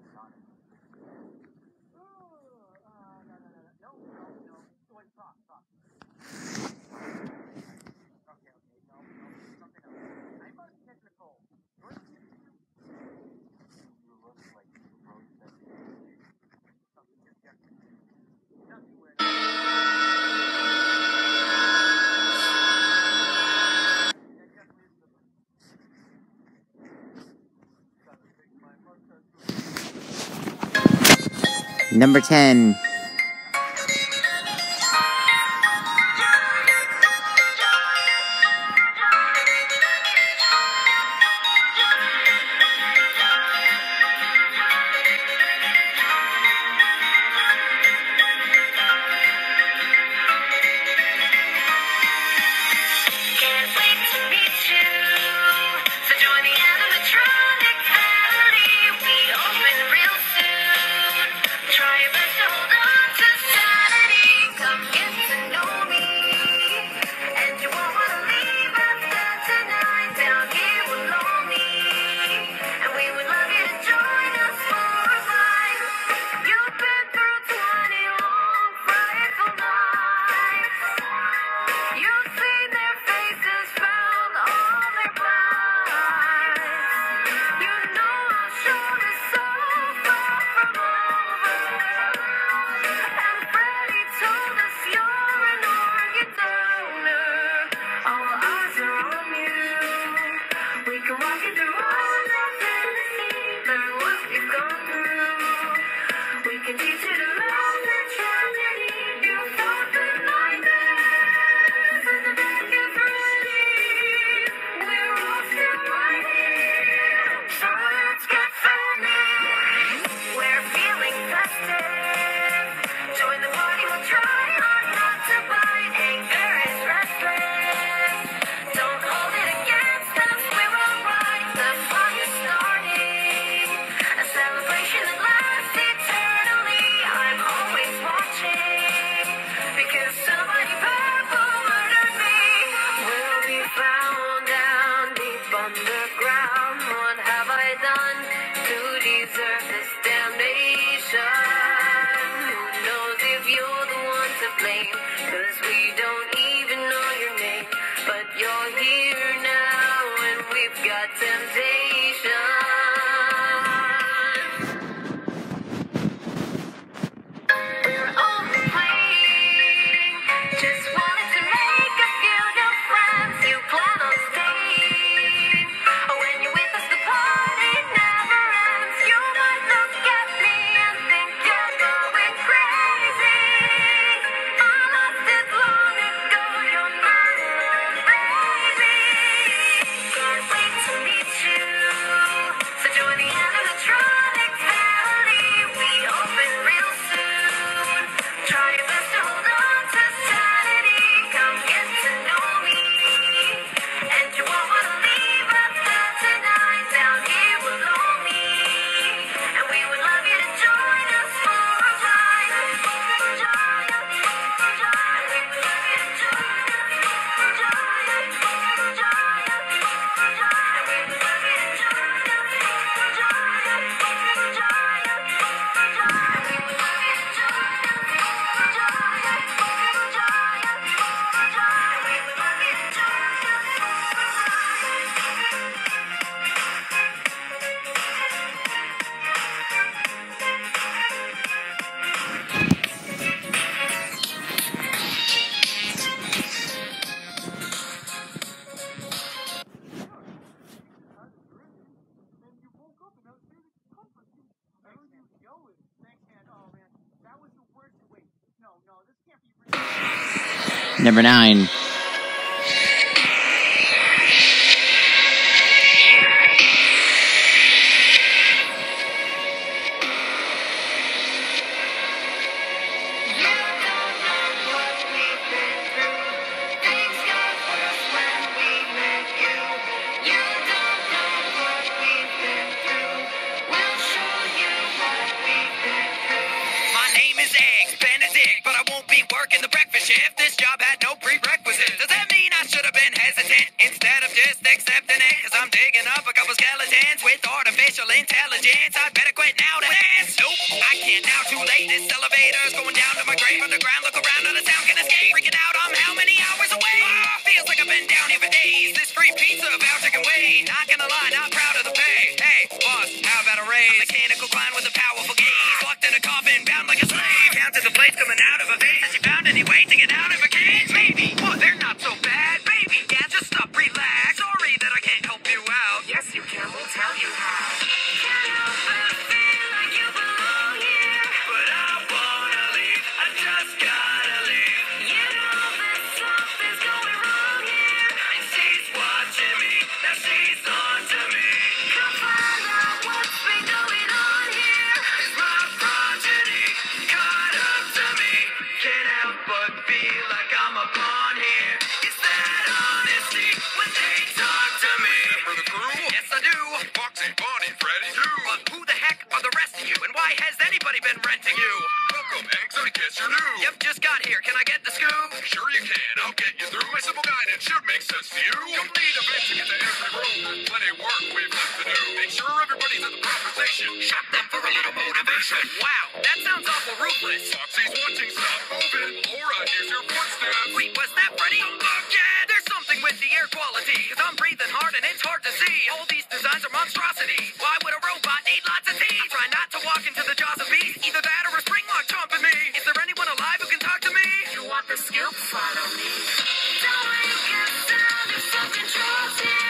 ice on it. Oh, uh, no, no, no, no, no, no, no. Wait, stop, stop. Okay, okay, no, no, something else. I must catch a cold. What is it? You look like you wrote that. Something just got Nothing where. That definitely is the. Gotta fix my mustache. Number 10. You're here Number 9. Coming out of a vase, Has he found any way to get out of a cage? Maybe. Well, they're not so bad. Maybe. been renting you. Welcome, eggs. I guess you're new. Yep, just got here. Can I get the scoop? Sure you can. I'll get you through. My simple guidance should make sense to you. You'll need a bed to get to every room. Plenty of work we've left to do. Make sure everybody's at the proper station. Shop them for a little motivation. Wow, that sounds awful ruthless. Foxy's watching. Stop moving. Laura, here's your footsteps. Wait, was that Freddy? Yeah, there's something with the air quality. Cause I'm breathing hard and it's hard to see. All these designs are monstrosities. the scoop, follow me. Don't wake up, sound is something drove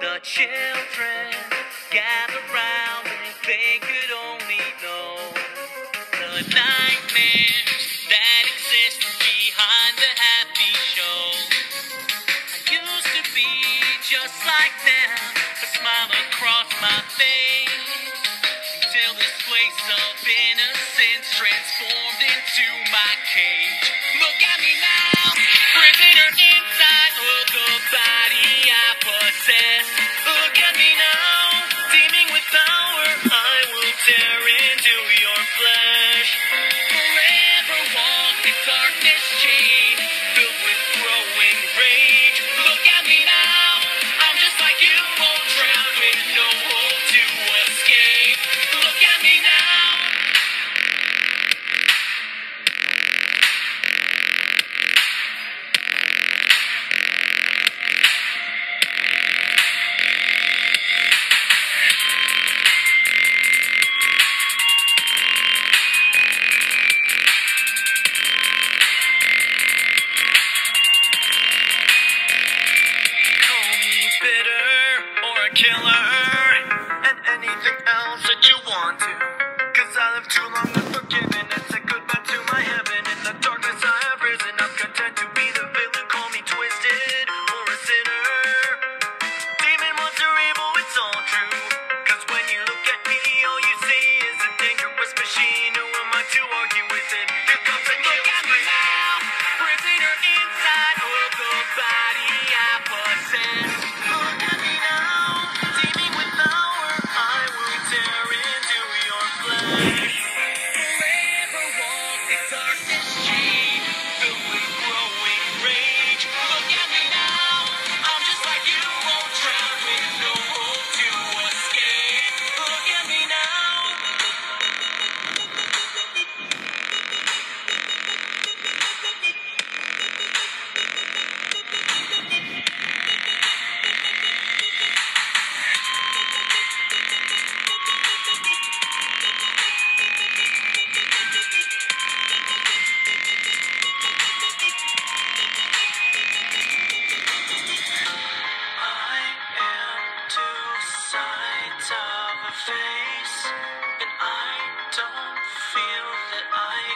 The children gather round if they could only know the nightmares that exist behind the happy show. I used to be just like them, a smile across my face until this place of innocence transformed into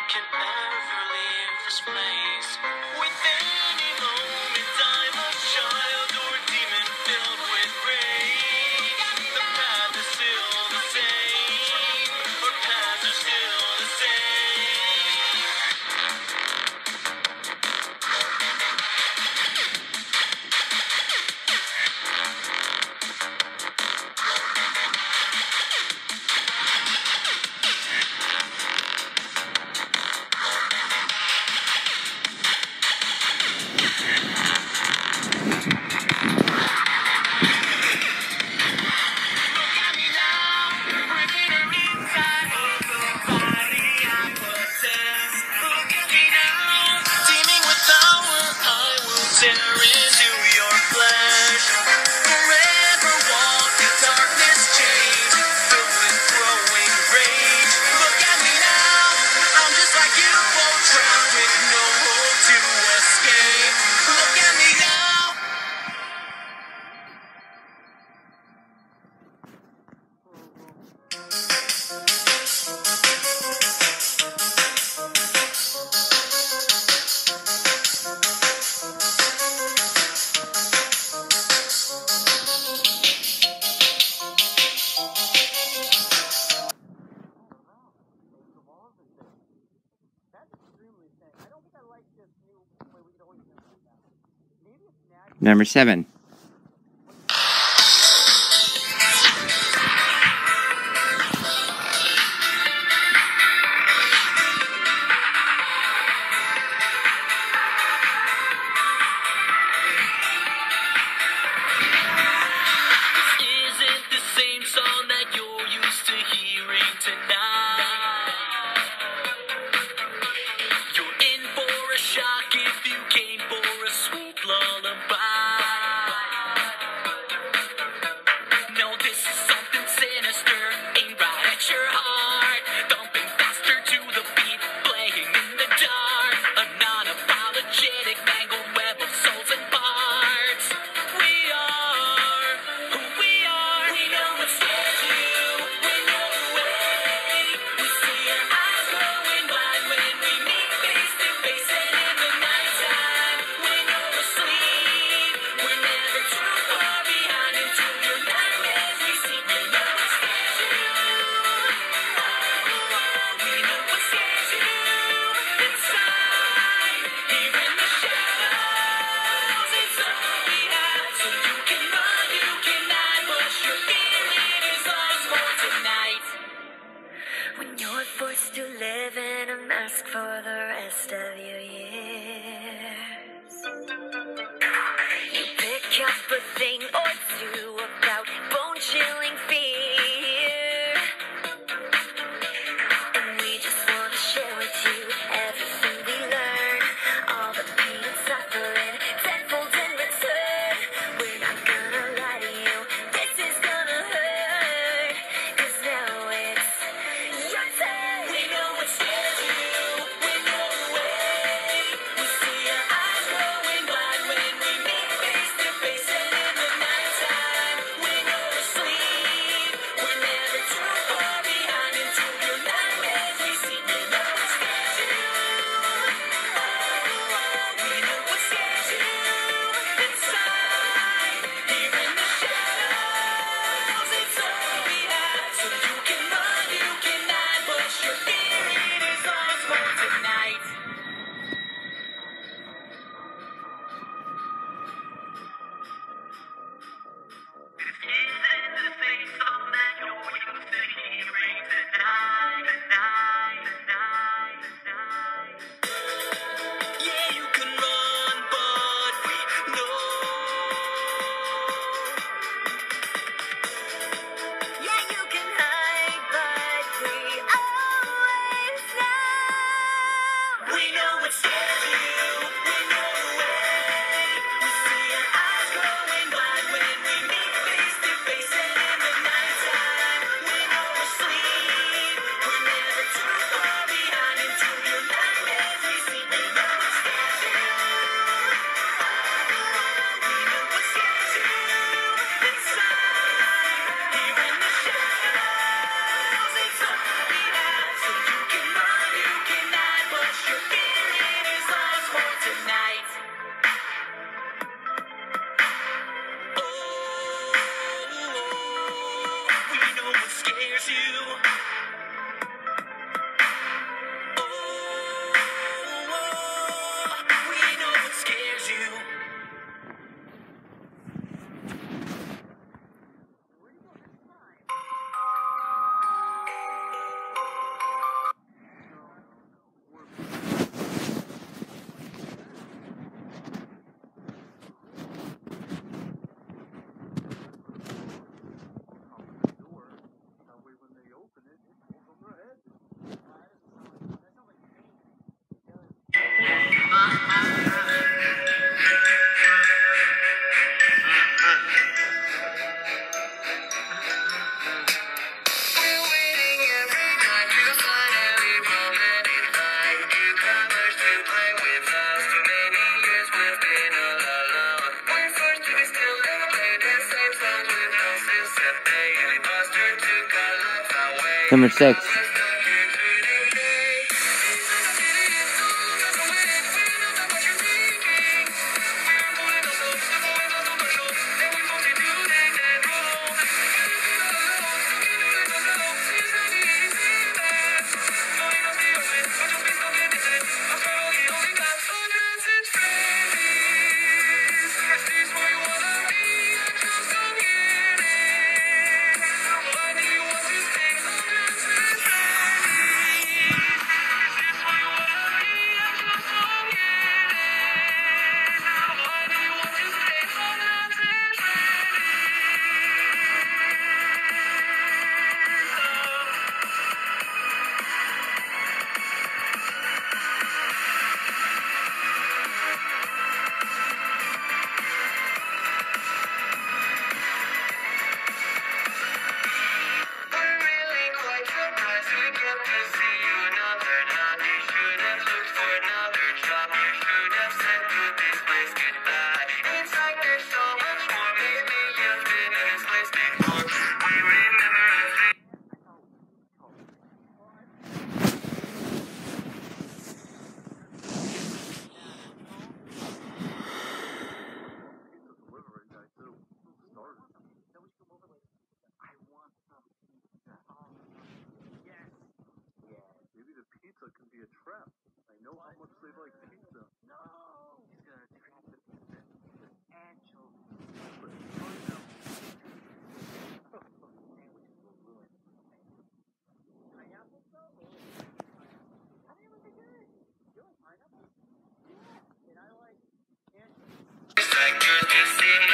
can ever leave this place. Number seven. number six. esquecer.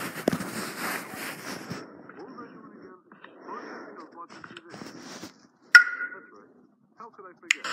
That's right. How could I forget?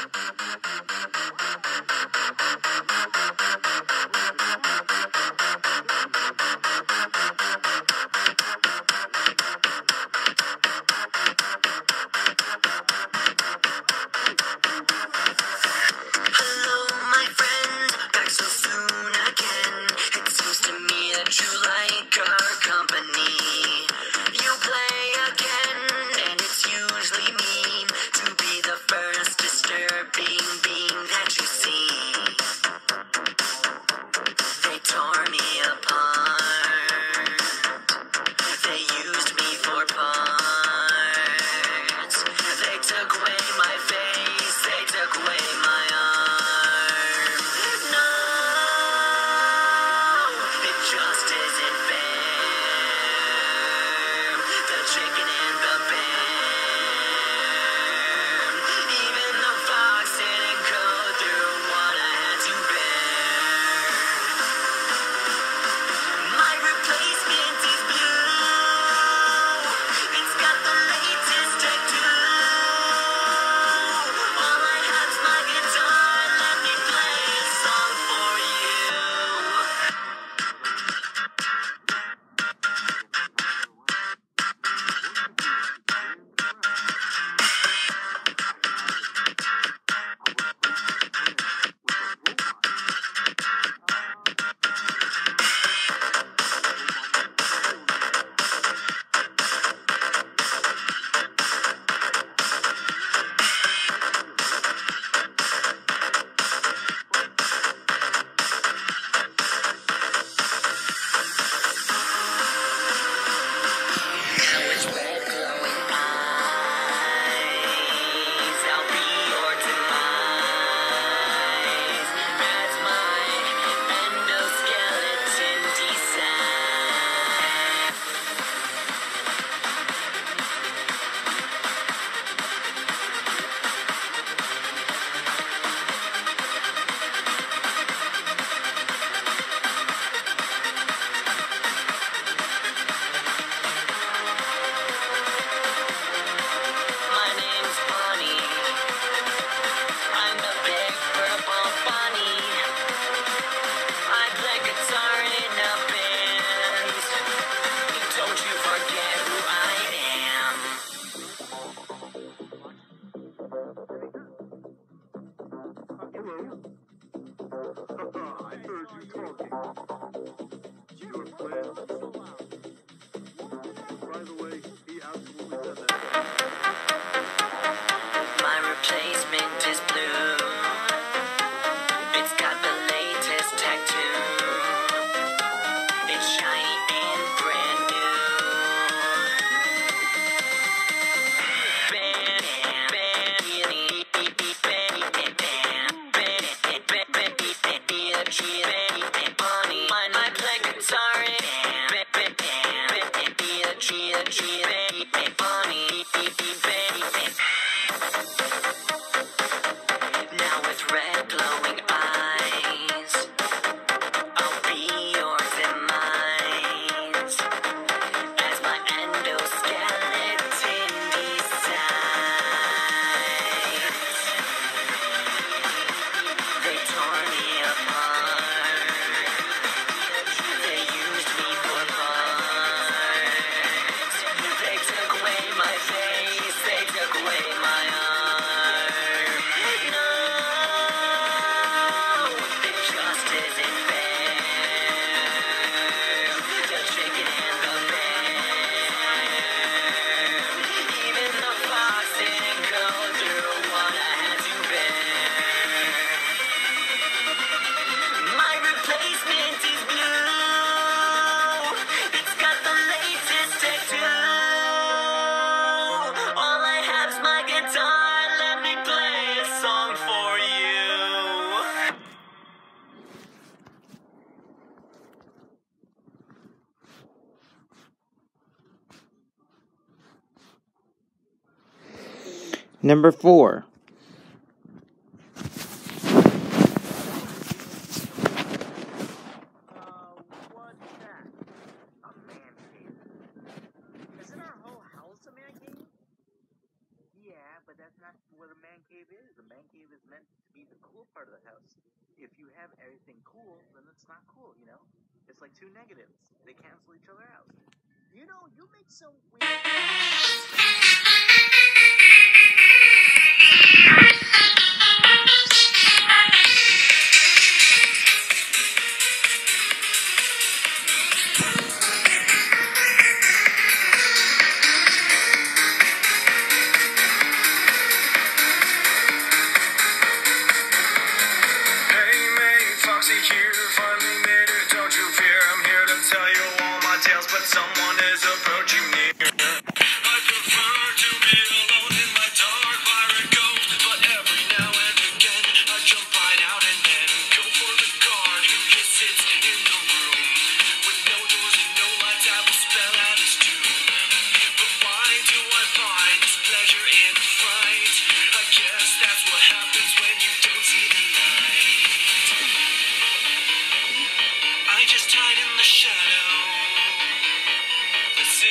Number four.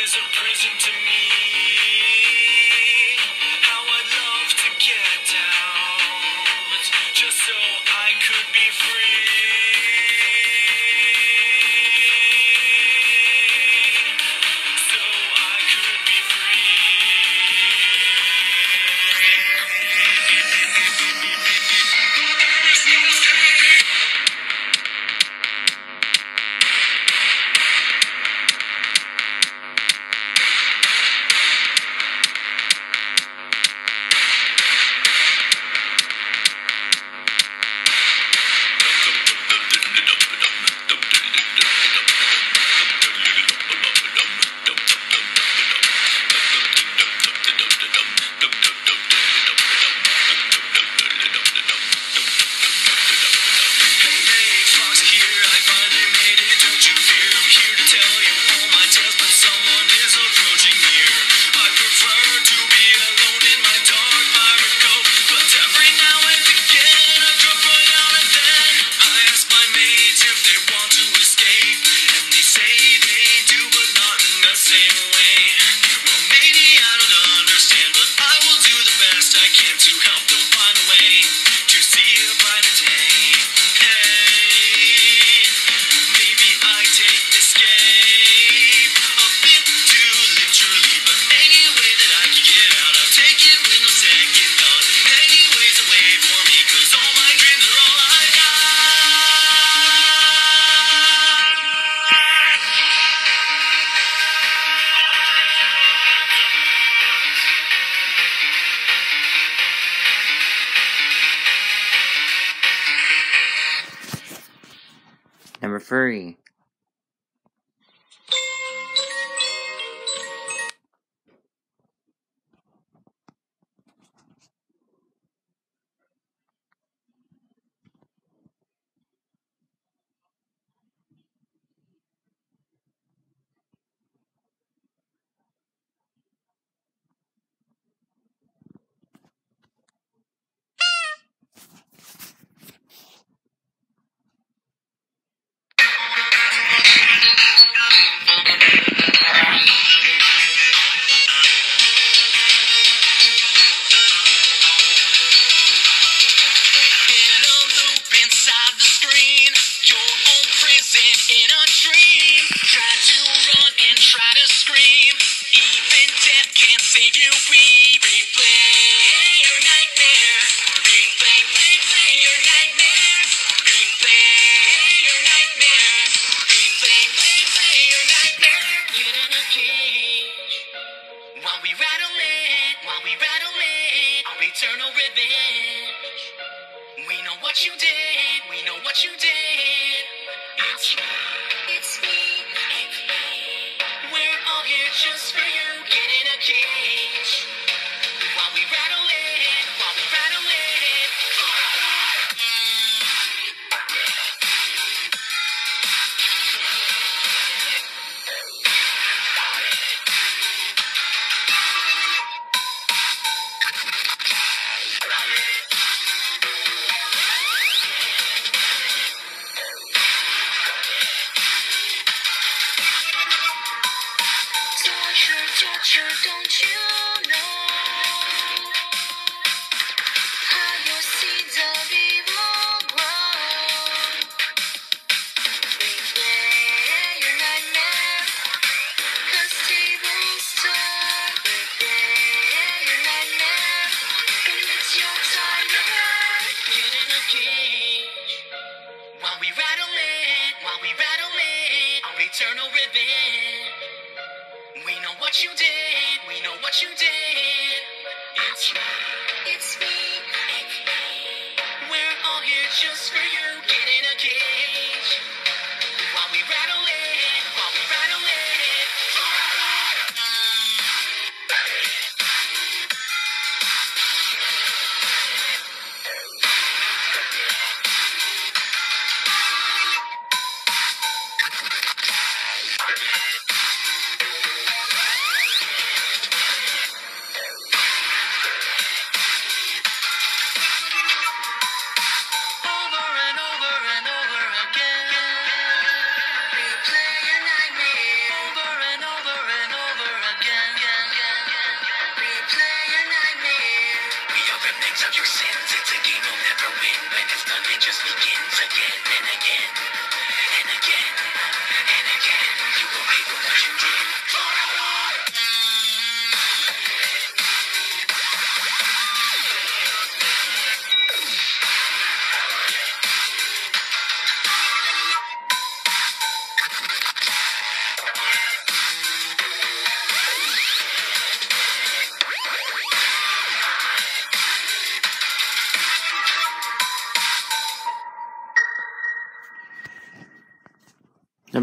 Is a prison to me. Number Ha!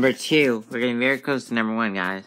number two. We're getting very close to number one, guys.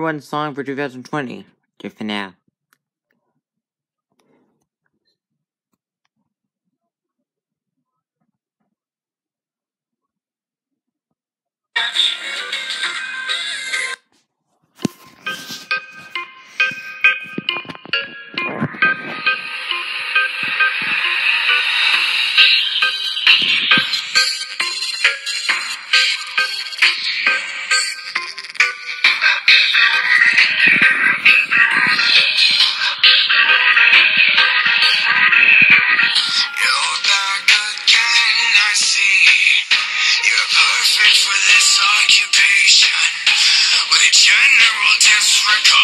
one song for 2020. Good for now. this occupation with a general disregard.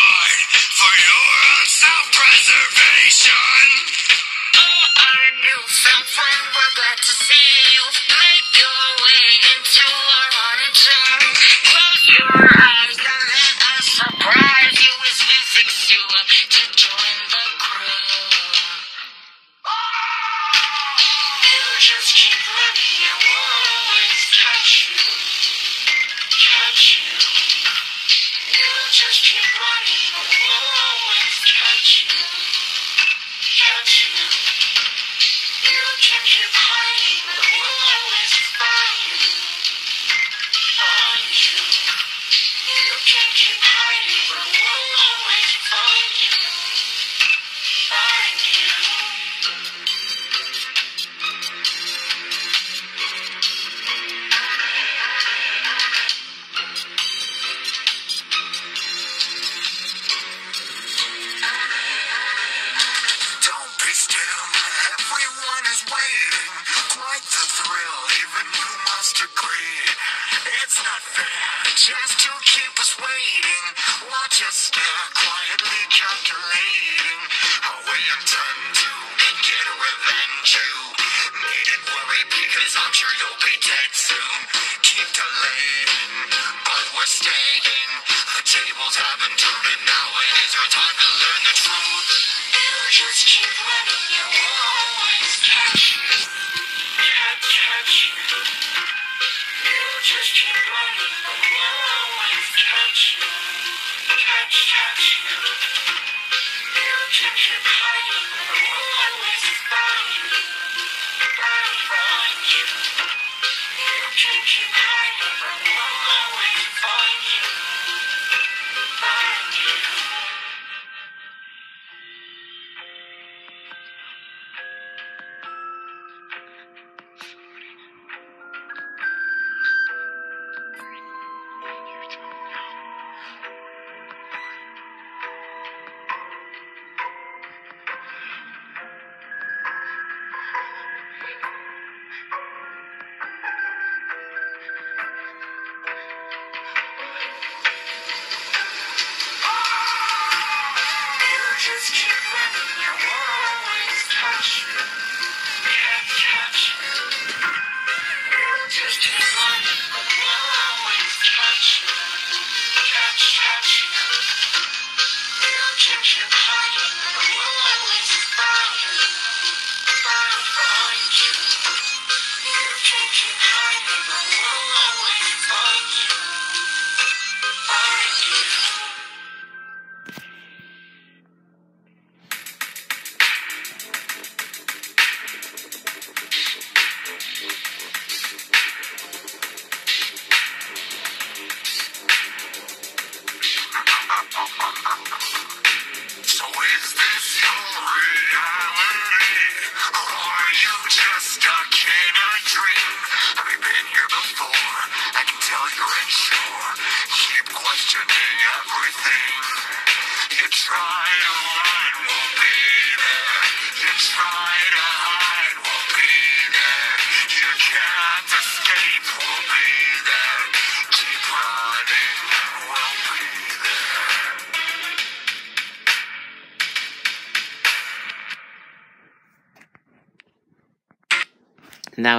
I'm sure you'll be dead.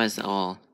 Was all.